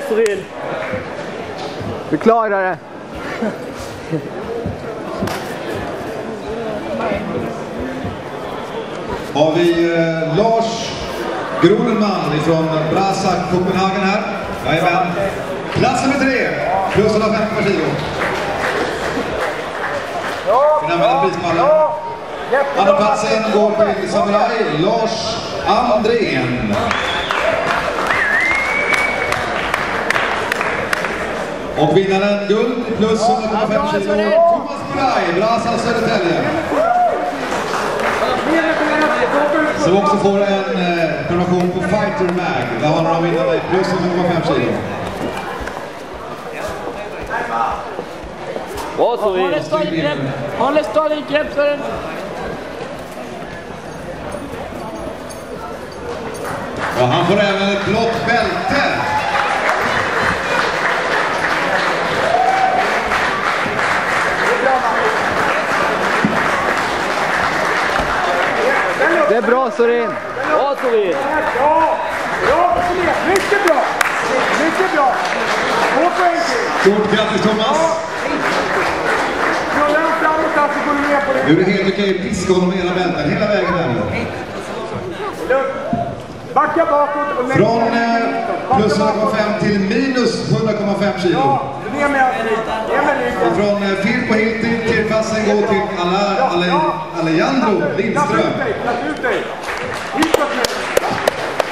Cyril. Du klarar det. har vi eh, Lars Groneman ifrån Brasa Copenhagen här. Jajamän. Klass nummer tre, plus 150 kilo. Vill använda prispallen. Andra platsen går till Samurai Lars Andrén. Och vinnaren guld plus 1,5 kilo, Thomas Bulaj, Brasa Södertälje. Som också får en eh, prenumeration på Fighter Mag. Där har några vinnare plus 1,5 kilo. Bra Cyril. Håll ett stadigt grepp. Håll ett stadigt grepp Sören. Och han får även ett blått bälte. Det är bra Sorin. Bra Cyril. Ja, bra Mycket bra! Mycket bra! Två poäng till! Stort grattis Thomas! Knulla den framåt här så går du med på det. Nu är det helt okej piska honom med hela bälten, hela vägen. Lugnt. Backa bakåt och lägg Från eh, plus 1,5 till minus 100,5 kilo. Ja, ner med från eh, Filippo Hilti till klassen går till Ala, Ale, Alejandro Lindström. klapp ut dig. Hitåt.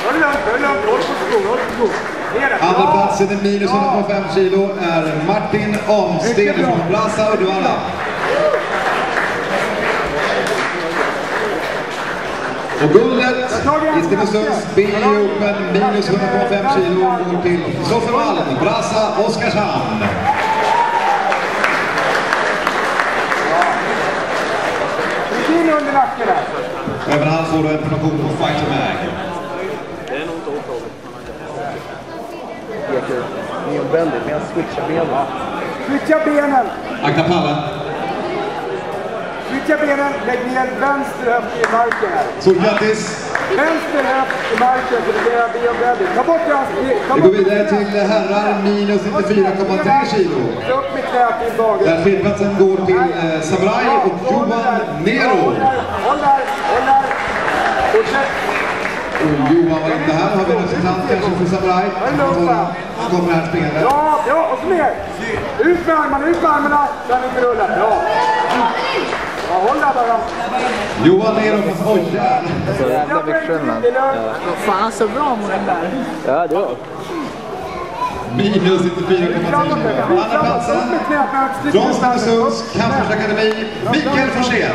Var det lugnt, det lugnt. Håll position, håll position. Andra platsen i minus 1,5 kilo är Martin Amsten från Brasa Uddevalla. Och guldet i Stenungsunds BJ Open minus 100,5 kilo går till Kristoffer Wall, Brasa Oskarshamn. In under nacken där. Även han får en promotion på Fighter Mag. Det är väldigt, men jag switchar benen. Switcha benen. Akta pallen. Switcha benen. Lägg ner vänster höft i marken här. Stort grattis! Vänster höft i marken så det blir biobredding. Ta bort hans... Vi går vidare till herrar minus 94,3 kilo. Ta upp med knät i bagen. Där tredjeplatsen går till eh, Samurai och Johan Nero. Håll där, håll där, håll där. Fortsätt. Och Johan var inte här, har vi en representant kanske för Samurai. Han kommer här springande. Bra. Och så ner. Ut med armarna, ut med armarna. Så han inte rullar. Bra. Johan Nero från Oj, jävlar. Jävla. Det är lugnt. Fan så bra mot den där. Ja, det var. Minus 94,3 kilo. Andra platsen från Stenungsunds kampsportsakademi, Mikael Forsén.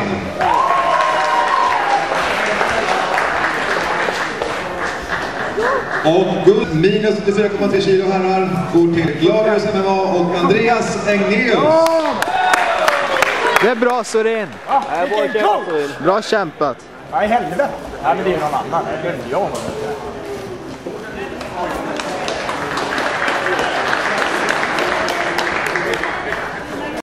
Och guld minus 94,3 kilo herrar går till Gladius MMA och Andreas Engnéus. Det är bra Sorin. Ja, bra kämpat Cyril. Bra kämpat. Nej, helvete. Nej, men det är någon annan. Det är jag.